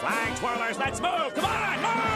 Flag twirlers, let's move! Come on, move!